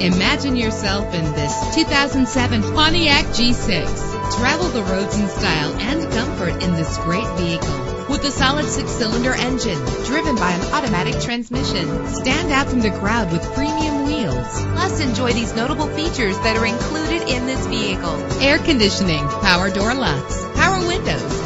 Imagine yourself in this 2007 Pontiac G6. Travel the roads in style and comfort in this great vehicle. With a solid six-cylinder engine driven by an automatic transmission, stand out from the crowd with premium wheels. Plus, enjoy these notable features that are included in this vehicle. Air conditioning, power door locks, power windows,